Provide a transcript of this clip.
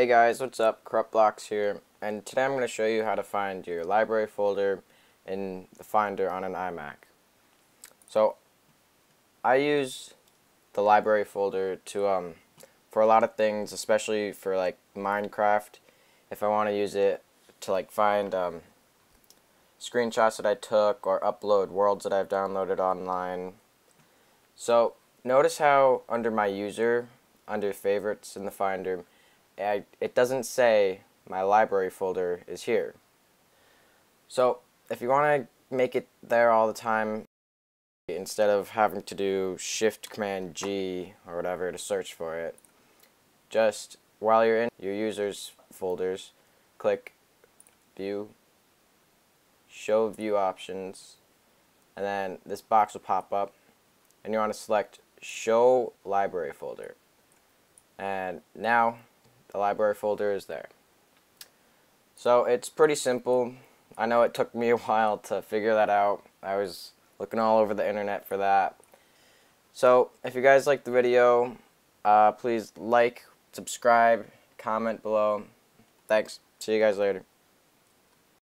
Hey guys, what's up? CorruptBlox here, and today I'm going to show you how to find your library folder in the Finder on an iMac. So, I use the library folder to um for a lot of things, especially for like Minecraft. If I want to use it to like find um, screenshots that I took or upload worlds that I've downloaded online. So notice how under my user, under favorites in the Finder, It doesn't say my library folder is here. So if you want to make it there all the time, instead of having to do shift command G or whatever to search for it, just while you're in your users folders, click view, show view options, and then this box will pop up and you want to select show library folder. And now the library folder is there. So it's pretty simple. I know it took me a while to figure that out. I was looking all over the internet for that. So if you guys like the video, uh, please like, subscribe, comment below. Thanks. See you guys later.